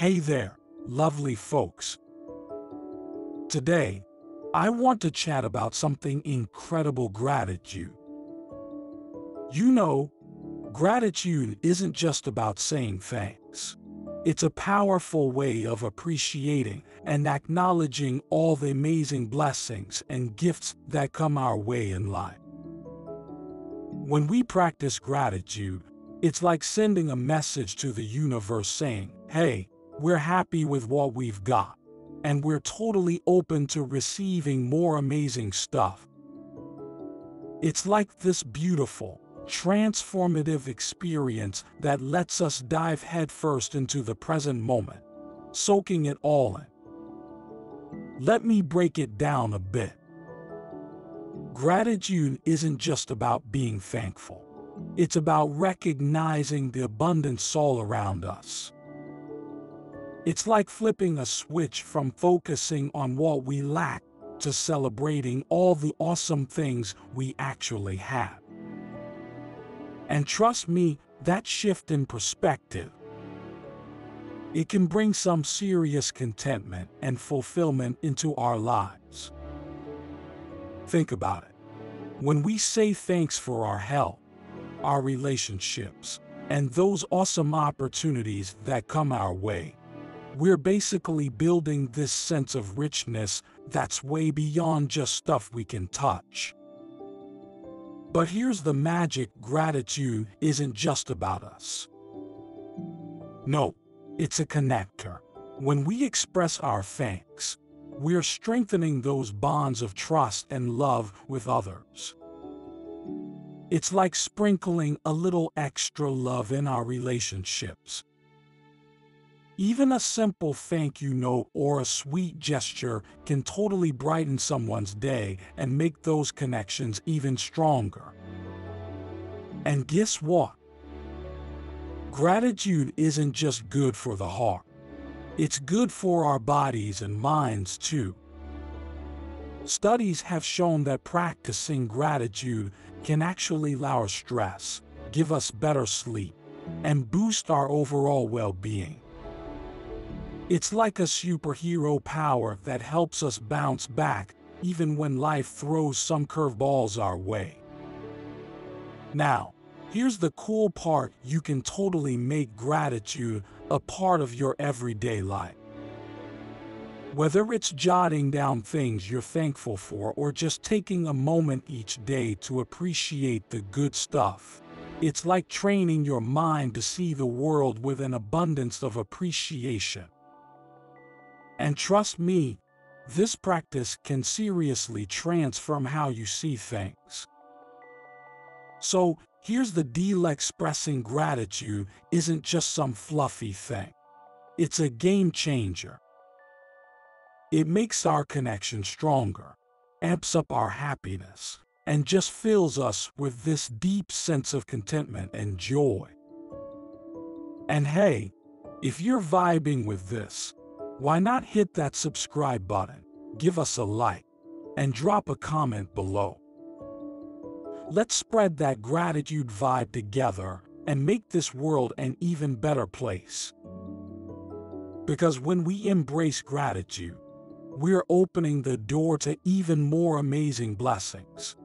Hey there, lovely folks. Today, I want to chat about something incredible gratitude. You know, gratitude isn't just about saying thanks. It's a powerful way of appreciating and acknowledging all the amazing blessings and gifts that come our way in life. When we practice gratitude, it's like sending a message to the universe saying, hey, we're happy with what we've got, and we're totally open to receiving more amazing stuff. It's like this beautiful, transformative experience that lets us dive headfirst into the present moment, soaking it all in. Let me break it down a bit. Gratitude isn't just about being thankful. It's about recognizing the abundance all around us. It's like flipping a switch from focusing on what we lack to celebrating all the awesome things we actually have. And trust me, that shift in perspective, it can bring some serious contentment and fulfillment into our lives. Think about it. When we say thanks for our health, our relationships, and those awesome opportunities that come our way, we're basically building this sense of richness that's way beyond just stuff we can touch. But here's the magic gratitude isn't just about us. No, it's a connector. When we express our thanks, we're strengthening those bonds of trust and love with others. It's like sprinkling a little extra love in our relationships. Even a simple thank you note or a sweet gesture can totally brighten someone's day and make those connections even stronger. And guess what? Gratitude isn't just good for the heart. It's good for our bodies and minds too. Studies have shown that practicing gratitude can actually lower stress, give us better sleep, and boost our overall well-being. It's like a superhero power that helps us bounce back even when life throws some curveballs our way. Now, here's the cool part you can totally make gratitude a part of your everyday life. Whether it's jotting down things you're thankful for or just taking a moment each day to appreciate the good stuff, it's like training your mind to see the world with an abundance of appreciation. And trust me, this practice can seriously transform how you see things. So, here's the deal expressing gratitude isn't just some fluffy thing. It's a game changer. It makes our connection stronger, amps up our happiness, and just fills us with this deep sense of contentment and joy. And hey, if you're vibing with this, why not hit that subscribe button, give us a like, and drop a comment below. Let's spread that gratitude vibe together and make this world an even better place. Because when we embrace gratitude, we're opening the door to even more amazing blessings.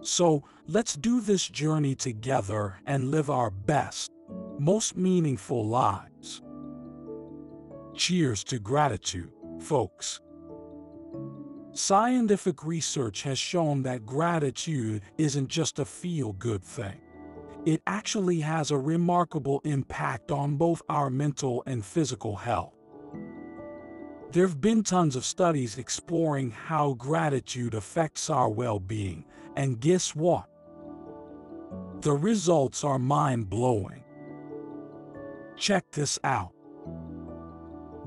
So let's do this journey together and live our best, most meaningful lives. Cheers to gratitude, folks. Scientific research has shown that gratitude isn't just a feel-good thing. It actually has a remarkable impact on both our mental and physical health. There have been tons of studies exploring how gratitude affects our well-being, and guess what? The results are mind-blowing. Check this out.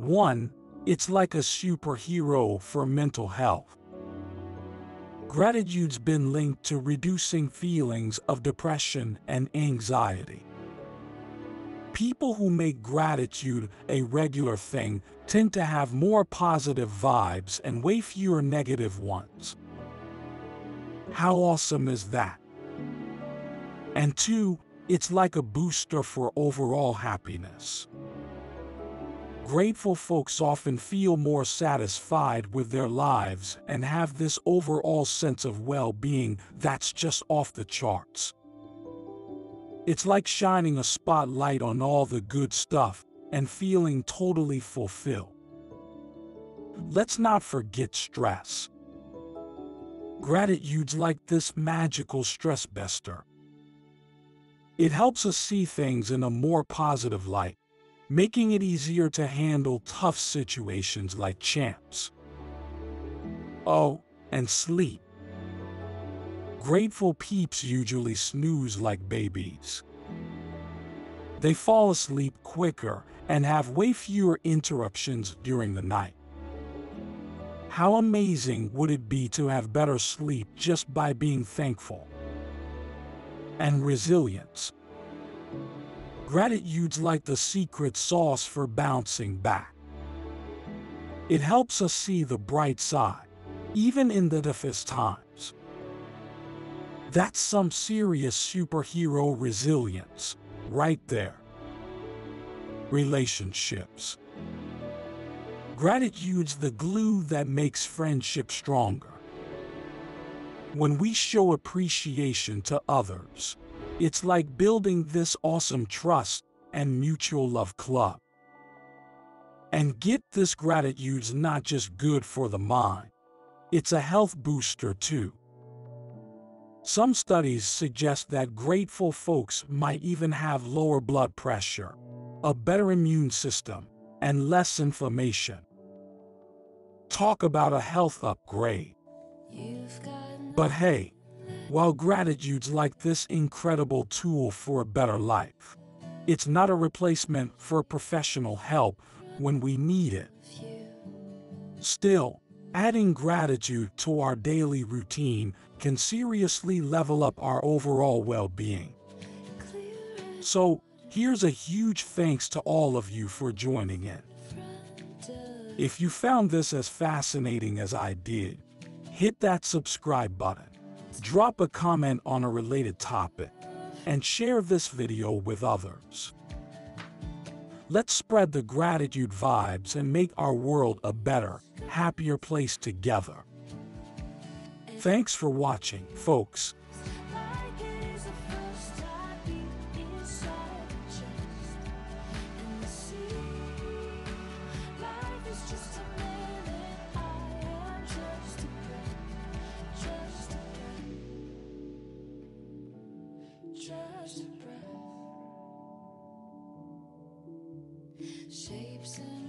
1. It's like a superhero for mental health. Gratitude's been linked to reducing feelings of depression and anxiety. People who make gratitude a regular thing tend to have more positive vibes and way fewer negative ones. How awesome is that? And two, it's like a booster for overall happiness. Grateful folks often feel more satisfied with their lives and have this overall sense of well being that's just off the charts. It's like shining a spotlight on all the good stuff and feeling totally fulfilled. Let's not forget stress. Gratitude's like this magical stress buster. It helps us see things in a more positive light making it easier to handle tough situations like champs. Oh, and sleep. Grateful peeps usually snooze like babies. They fall asleep quicker and have way fewer interruptions during the night. How amazing would it be to have better sleep just by being thankful? And resilience. Gratitude's like the secret sauce for bouncing back. It helps us see the bright side, even in the toughest times. That's some serious superhero resilience, right there. Relationships. Gratitude's the glue that makes friendship stronger. When we show appreciation to others, it's like building this awesome trust and mutual love club. And get this gratitude's not just good for the mind, it's a health booster too. Some studies suggest that grateful folks might even have lower blood pressure, a better immune system, and less inflammation. Talk about a health upgrade. But hey, while gratitude's like this incredible tool for a better life, it's not a replacement for professional help when we need it. Still, adding gratitude to our daily routine can seriously level up our overall well being. So, here's a huge thanks to all of you for joining in. If you found this as fascinating as I did, hit that subscribe button drop a comment on a related topic, and share this video with others. Let's spread the gratitude vibes and make our world a better, happier place together. Thanks for watching, folks. Just a breath. Shapes and.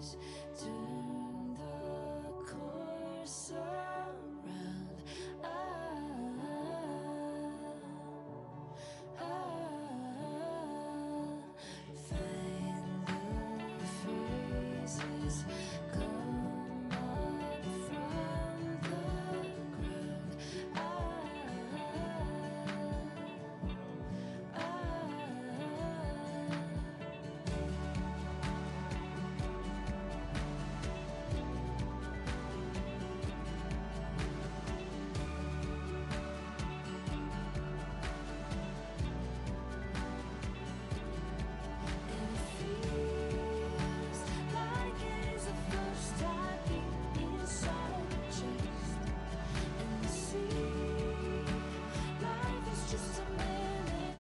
to